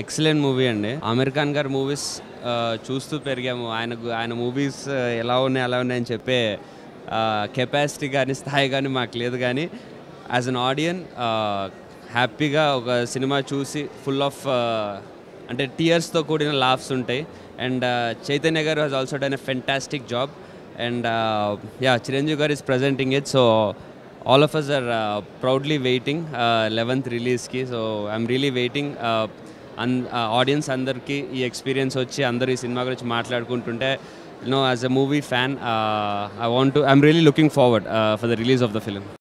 Excellent movie అండి. ఆమిర్ ఖాన్ గారి movies చూస్తూ పెరిగాము. ఆయన ఆయన మూవీస్ ఎలా ఉన్నాయి అలా ఉన్నాయని చెప్పే కెపాసిటీ కానీ స్థాయి కానీ మాకు లేదు కానీ యాజ్ అన్ ఆడియన్ హ్యాపీగా ఒక సినిమా చూసి ఫుల్ ఆఫ్ అంటే టీయర్స్తో కూడిన లాఫ్స్ ఉంటాయి. And Chaitanya garu has also done a fantastic job and yeah Chiranjeevi garu is presenting it so all of us are proudly waiting eleventh రిలీజ్కి so I'm really waiting audience అందరికీ ఈ experience వచ్చి అందరు ఈ సినిమా గురించి మాట్లాడుకుంటుంటే no as a movie fan I want I'm really looking forward for the release of the film